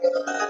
Thank.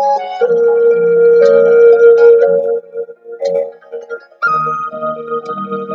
Thank you.